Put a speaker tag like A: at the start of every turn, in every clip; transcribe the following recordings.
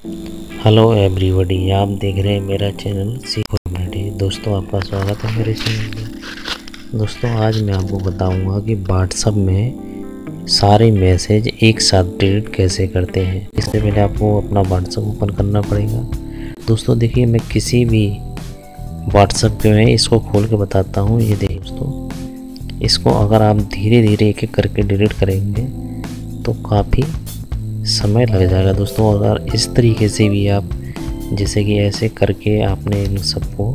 A: Hello everybody आप देख रहे हैं मेरा चैनल सी कॉमेडी दोस्तों, आपका स्वागत है मेरे चैनल में। दोस्तों, आज मैं आपको बताऊँगा कि व्हाट्सअप में सारे मैसेज एक साथ डिलीट कैसे करते हैं। इससे पहले आपको अपना व्हाट्सअप ओपन करना पड़ेगा। दोस्तों, देखिए, मैं किसी भी व्हाट्सअप पे मैं इसको खोल के बताता हूँ। ये देखिए दोस्तों, इसको अगर आप धीरे धीरे एक एक करके डिलीट करेंगे तो काफ़ी समय लग जाएगा दोस्तों, अगर इस तरीके से भी आप जैसे कि ऐसे करके आपने इन सबको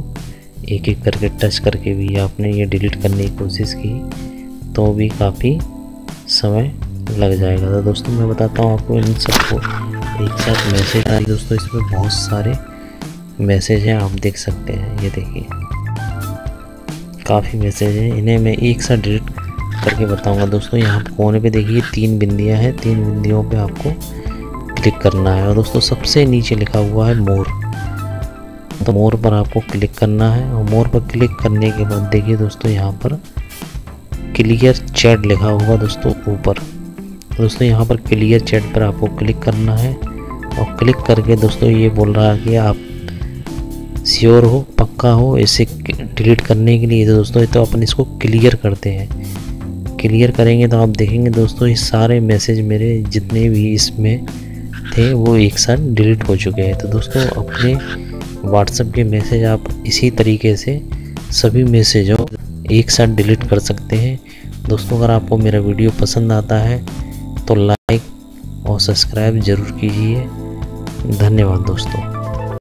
A: एक एक करके टच करके भी आपने ये डिलीट करने की कोशिश की तो भी काफ़ी समय लग जाएगा। तो दोस्तों, मैं बताता हूँ आपको इन सबको एक साथ मैसेज आ दोस्तों, इसमें बहुत सारे मैसेज हैं, आप देख सकते हैं। ये देखिए, काफ़ी मैसेज हैं। इन्हें मैं एक साथ डिलीट करके बताऊँगा दोस्तों। यहाँ कोने पे देखिए, तीन बिंदियाँ हैं। तीन बिंदियों पे आपको क्लिक करना है। और दोस्तों, सबसे नीचे लिखा हुआ है मोर। तो मोर पर आपको क्लिक करना है। और मोर पर क्लिक करने के बाद देखिए दोस्तों, यहाँ पर क्लियर चैट लिखा होगा दोस्तों ऊपर। दोस्तों, यहाँ पर क्लियर चैट पर आपको क्लिक करना है। और क्लिक करके दोस्तों, ये बोल रहा है कि आप श्योर हो, पक्का हो इसे डिलीट करने के लिए। तो दोस्तों तो अपन इसको क्लियर करते हैं। क्लियर करेंगे तो आप देखेंगे दोस्तों, ये सारे मैसेज मेरे जितने भी इसमें थे, वो एक साथ डिलीट हो चुके हैं। तो दोस्तों, अपने व्हाट्सएप के मैसेज आप इसी तरीके से सभी मैसेजों एक साथ डिलीट कर सकते हैं। दोस्तों, अगर आपको मेरा वीडियो पसंद आता है तो लाइक और सब्सक्राइब ज़रूर कीजिए। धन्यवाद दोस्तों।